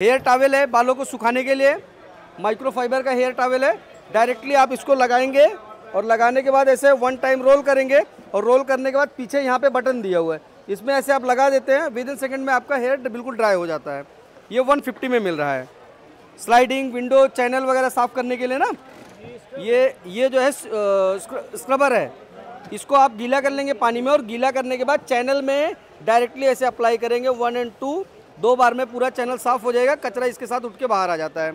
Hair towel है बालों को सुखाने के लिए। माइक्रोफाइबर का हेयर टावल है। डायरेक्टली आप इसको लगाएँगे और लगाने के बाद ऐसे वन टाइम रोल करेंगे और रोल करने के बाद पीछे यहाँ पे बटन दिया हुआ है। इसमें ऐसे आप लगा देते हैं विद इन सेकेंड में आपका हेयर बिल्कुल ड्राई हो जाता है। ये 150 में मिल रहा है। स्लाइडिंग विंडो चैनल वगैरह साफ़ करने के लिए ना? ये ये जो है स्क्रबर है। इसको आप गीला कर लेंगे पानी में और गीला करने के बाद चैनल में डायरेक्टली ऐसे अप्लाई करेंगे वन एंड टू दो बार में पूरा चैनल साफ़ हो जाएगा, कचरा इसके साथ उठ के बाहर आ जाता है।